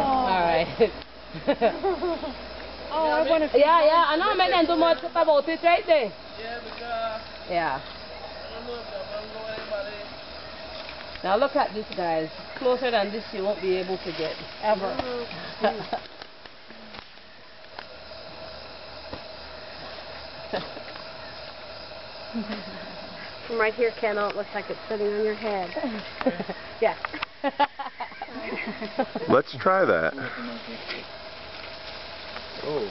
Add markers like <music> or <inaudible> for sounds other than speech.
Alright. Oh, I want to. <laughs> yeah, yeah, I know make them do much about it right there. Yeah, because Yeah. I don't know if going anybody. Now look at this guys. Closer than this you won't be able to get. Ever. Mm-hmm. <laughs> From right here, Ken, it looks like it's sitting on your head. <laughs> yeah. Let's try that. <laughs> Oh.